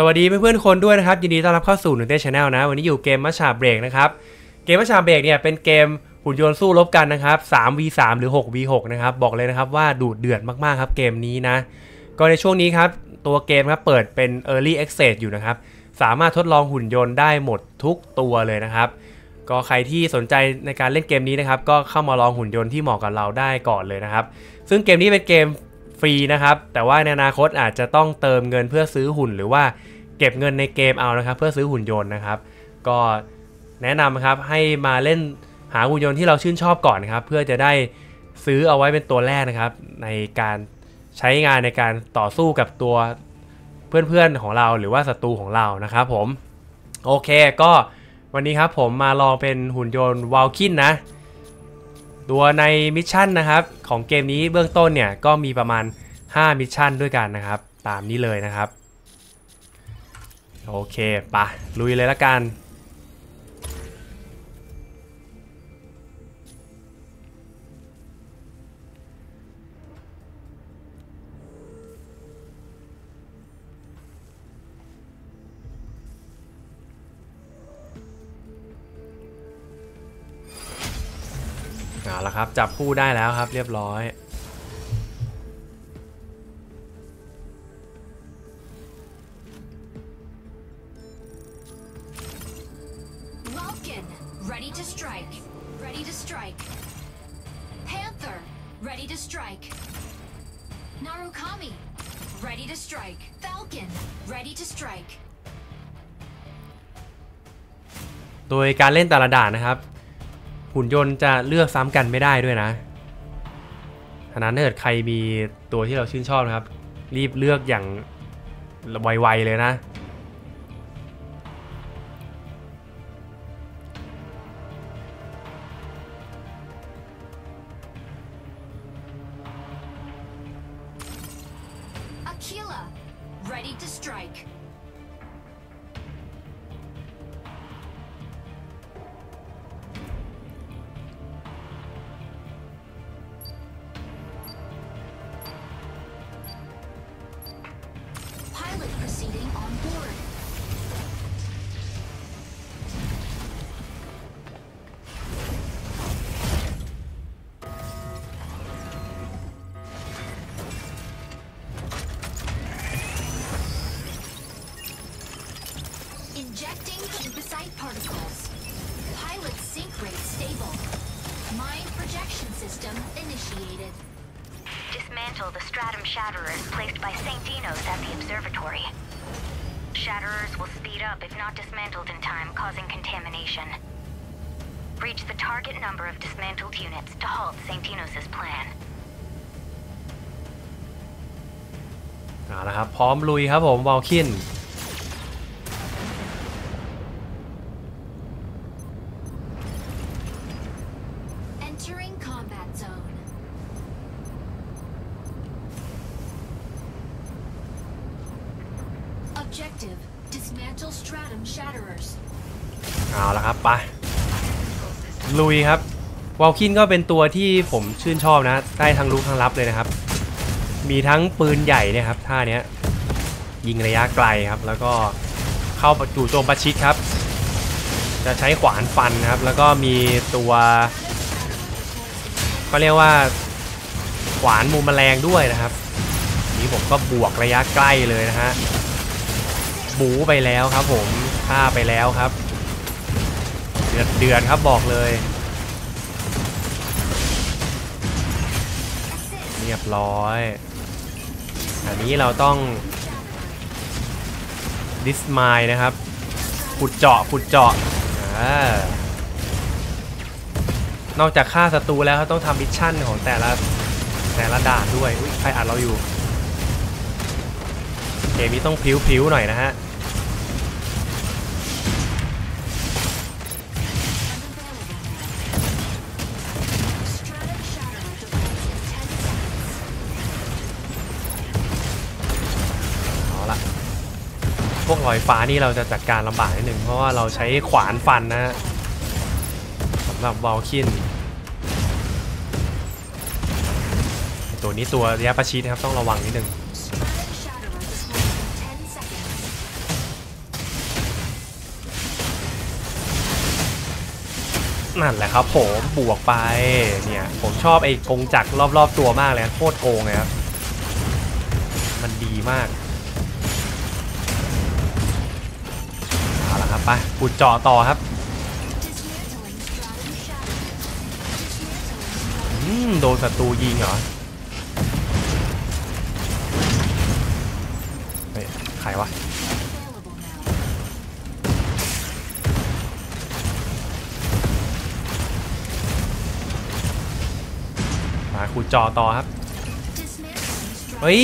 สวัสดีเพื่อนๆทุกคนด้วยนะครับ ยินดีต้อนรับเข้าสู่หนึ่งเต้ channel นะ วันนี้อยู่เกม Mecha Break นะครับ เกม Mecha Break เนี่ยเป็นเกมหุ่นยนต์สู้รบกันนะครับ 3v3 หรือ 6v6 นะครับ บอกเลยนะครับว่าดุเดือดมากๆครับเกมนี้นะ ก็ในช่วงนี้ครับ ตัวเกมครับเปิดเป็น Early Access อยู่นะครับ สามารถทดลองหุ่นยนต์ได้หมดทุกตัวเลยนะครับ ก็ใครที่สนใจในการเล่นเกมนี้นะครับ ก็เข้ามาลองหุ่นยนต์ที่เหมาะกับเราได้ก่อนเลยนะครับ ซึ่งเกมนี้เป็นเกม ฟรีนะครับ แต่ว่าในอนาคตอาจจะต้องเติมเงินเพื่อซื้อหุ่น หรือว่าเก็บเงินในเกมเอานะครับ เพื่อซื้อหุ่นยนต์นะครับ ก็แนะนำครับให้มาเล่นหาหุ่นยนต์ที่เราชื่นชอบก่อนนะครับ เพื่อจะได้ซื้อเอาไว้เป็นตัวแรกนะครับ ในการใช้งานในการต่อสู้กับตัวเพื่อนๆของเราหรือว่าศัตรูของเรานะครับผม โอเคก็วันนี้ครับผมมาลองเป็นหุ่นยนต์วาลคินนะ ตัวใน mission นะครับของเกมนี้เบื้องต้นเนี่ยก็มีประมาณ 5 mission ด้วยกันนะครับ ตามนี้เลยนะครับ โอเคปะลุยเลยละกัน ละครับ จับคู่ได้แล้วครับ เรียบร้อย Vulcan, ready to strike. Ready to strike. Panther, ready to strike. Narukami, ready to strike. Falcon, ready to strike. โดยการเล่นแต่ละด่านนะครับ หุ่นยนต์จะเลือกซ้ำกันไม่ได้ด้วยนะฉะนั้นถ้าเกิดใครมีตัวที่เราชื่นชอบนะครับ รีบเลือกอย่างไวๆเลยนะ Dismantle the stratum shatterers placed by St. Dino's at the observatory. Shatterers will speed up if not dismantled in time, causing contamination. Reach the target number of dismantled units to halt St. Dino's plan. เอาละครับ พร้อมลุยครับผมวอลคิน Objective: dismantle stratum shatterers. เอาละครับไปลุยครับวอลคินก็เป็นตัวที่ผมชื่นชอบนะ ได้ทั้งลุกทั้งรับเลยนะครับ มีทั้งปืนใหญ่เนี่ยครับท่าเนี้ยยิงระยะไกลครับ แล้วก็เข้าจู่โจมประชิดครับ จะใช้ขวานฟันครับ แล้วก็มีตัวก็เรียกว่าขวานมุมแมลงด้วยนะครับ นี่ผมก็บวกระยะใกล้เลยนะฮะ บูไปแล้วครับผมฆ่าไปแล้วครับ เดือดเดือดครับบอกเลย เรียบร้อยอันนี้เราต้องดิสมายนะครับขุดเจาะขุดเจาะนอกจากฆ่าศัตรูแล้วเขาต้องทำมิชชั่นของแต่ละแต่ละด่านด้วยใครอ่านเราอยู่เกมนี้ต้องพิ้วๆหน่อยนะฮะ ลอยฟ้านี่เราจะจัดการลำบากนิดหนึ่งเพราะว่าเราใช้ขวานฟันนะสำหรับวอลคินตัวนี้ตัวระยะประชิดนะครับต้องระวังนิดหนึ่งนั่นแหละครับผมบวกไปเนี่ยผมชอบไอ้กงจักรรอบๆตัวมากเลยโคตรโกงเลยครับมันดีมาก ไปขุดเจาะต่อครับอืมโดนศัตรูยิงเหรอเฮ้ยใครวะมาขุดเจาะต่อครับ เฮ้ย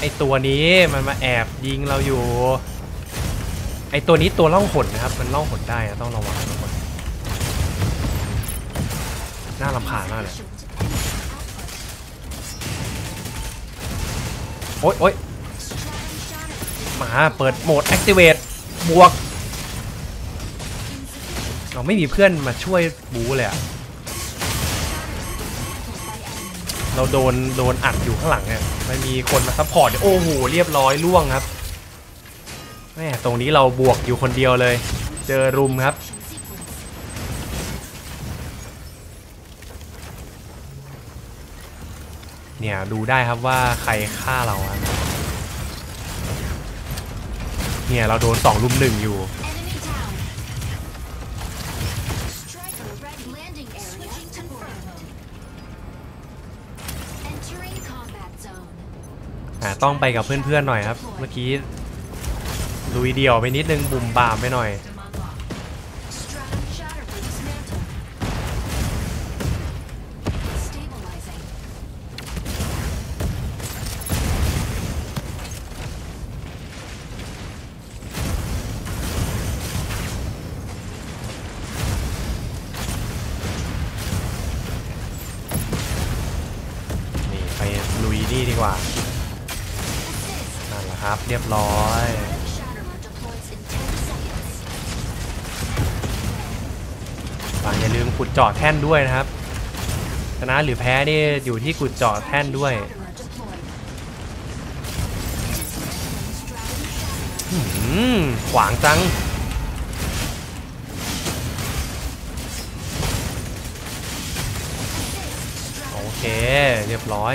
ไอตัวนี้มันมาแอบยิงเราอยู่ ไอตัวนี้ตัวล่องหนนะครับ มันล่องหนได้นะต้องระวังทุกคนน่ารำคาญมากเลยโอ๊ยโอ๊ยมาเปิดโหมด activate บวก เราไม่มีเพื่อนมาช่วยบูเลยอะเราโดนโดนอัดอยู่ข้างหลังเนี่ยไม่มีคนมา support โอ้โหเรียบร้อยร่วงครับ แม่ตรงนี้เราบวกอยู่คนเดียวเลย เจอรุมครับ เนี่ยดูได้ครับว่าใครฆ่าเราครับเนี่ยเราโดนสองรุมหนึ่งอยู่ต้องไปกับเพื่อนๆหน่อยครับ เมื่อกี้ ลุยเดี่ยวไปนิดนึงบุ่มบามไปหน่อย นี่ไปลุยนี่ดีกว่านั่นแหละครับ เรียบร้อย อย่าลืมขุดเจาะแท่นด้วยนะครับชนะหรือแพ้นี่อยู่ที่ขุดเจาะแท่นด้วยขวางจังโอเค เรียบร้อย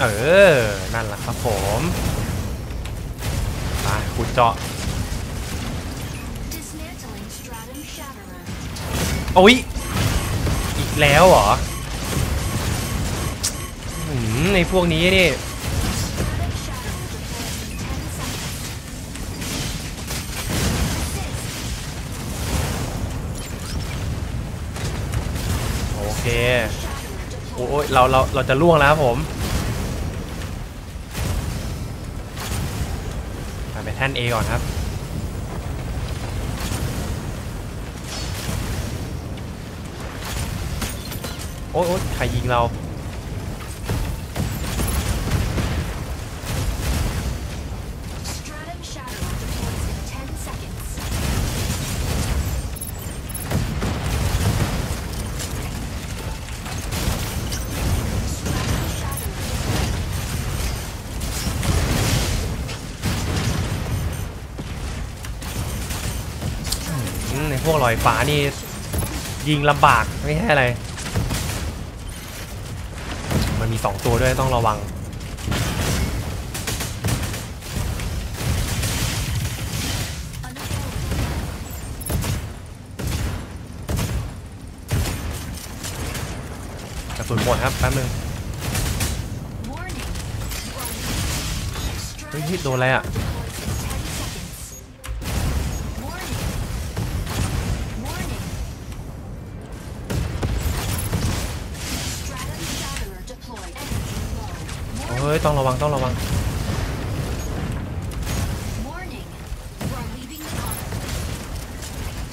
เออ นั่นแหละครับผม ขุดเจาะ Dismantling stratum shatterer. โอ้ยอีกแล้วเหรออืมในพวกนี้นี่ Stratum shatterer deploys in 10 seconds. Assist. โอเค Shatterer โอ้ deployed. ยเราเราเราจะล่วงแล้วครับผม แท่น A ก่อนครับ โอ๊ยใครยิงเรา พวกลอยฟ้านี่ยิงลำบากไม่ใช่อะไร มันมีสองตัวด้วยต้องระวัง กระสุนหมดครับแป๊บนึง เฮ้ยเฮ้ยโดนอะไรอะ ยต้องระวังต้องระวัง Warning. You are leaving the conflict.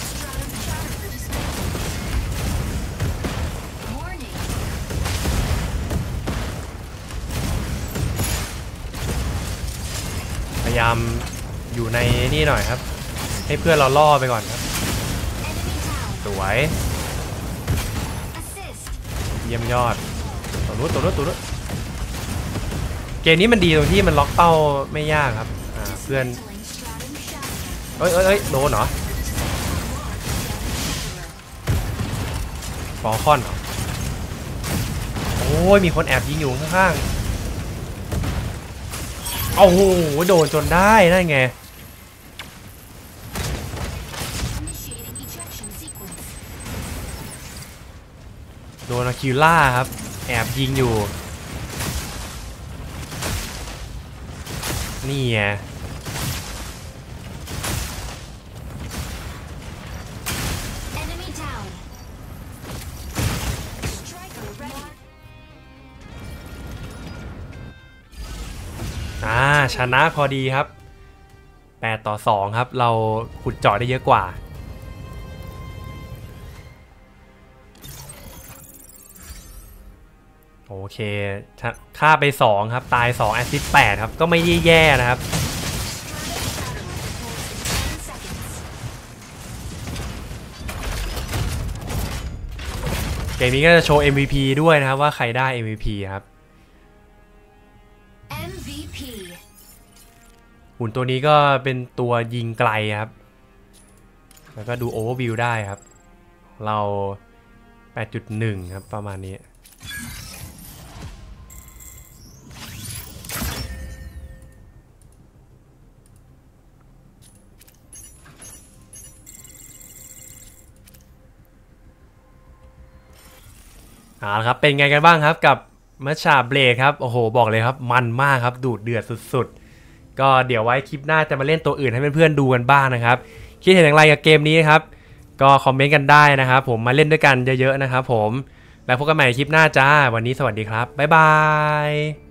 Stratum shatterer dismantled. Warning. พยายามอยู่ในนี่หน่อยครับ ให้เพื่อนเราล่อไปก่อนครับ Enemy down. สวย Assist. เยี่ยมยอดตัวนู้นตัวนู้นตัวนู้น เกมนี้มันดีตรงที่มันล็อกเป้าไม่ยากครับเพื่อนเอ้ยเอ้ยเอ้ยโดนเหรอฟอคอนเหรอโอ้ยมีคนแอบยิงอยู่ข้างๆโอ้โหโดนจนได้นั่นไงโดนอาคิล่าครับ แอบยิงอยู่ นี่ไง Enemy down. Striker ready. อ่าชนะพอดีครับ 8 ต่อ 2 ครับ เราขุดเจาะได้เยอะกว่า โอเคถ้าฆ่าไป 2 ครับ ตาย2แอสซิส8ครับ ก็ไม่แย่ๆนะครับ Stratum shatter repulsed in 10 seconds. เกมนี้ก็จะโชว์ MVP ด้วยนะครับว่าใครได้ MVP ครับ MVP. หุ่นตัวนี้ก็เป็นตัวยิงไกลครับ แล้วก็ดูโอเวอร์วิวได้ครับ เรา 8.1 ครับประมาณนี้ เอาละครับเป็นไงกันบ้างครับกับมัชชาเบลดครับโอ้โหบอกเลยครับ มันมากครับดูดเดือดสุดๆ ก็เดี๋ยวไว้คลิปหน้าจะมาเล่นตัวอื่นให้เพื่อนๆดูกันบ้างนะครับ คิดเห็นอย่างไรกับเกมนี้ครับ ก็คอมเมนต์กันได้นะครับผมมาเล่นด้วยกันเยอะๆนะครับผมแล้วพบกันใหม่คลิปหน้าจ้า วันนี้สวัสดีครับบ๊ายบาย